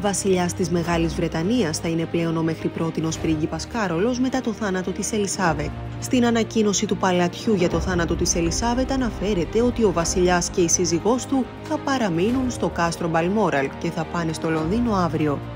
Βασιλιάς της Μεγάλης Βρετανίας θα είναι πλέον ο μέχρι πρότινος πρίγκιπας Κάρολος μετά το θάνατο της Ελισάβετ. Στην ανακοίνωση του παλατιού για το θάνατο της Ελισάβετ αναφέρεται ότι ο βασιλιάς και η σύζυγός του θα παραμείνουν στο κάστρο Μπαλμόραλ και θα πάνε στο Λονδίνο αύριο.